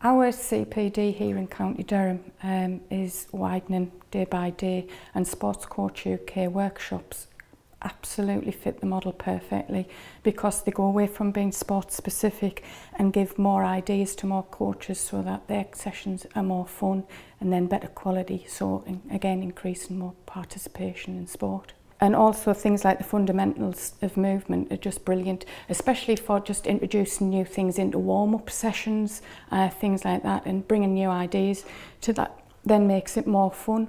Our CPD here in County Durham um, is widening day by day and Sports Coach UK workshops absolutely fit the model perfectly because they go away from being sports specific and give more ideas to more coaches so that their sessions are more fun and then better quality so again increasing more participation in sport and also things like the fundamentals of movement are just brilliant, especially for just introducing new things into warm-up sessions, uh, things like that, and bringing new ideas to that then makes it more fun.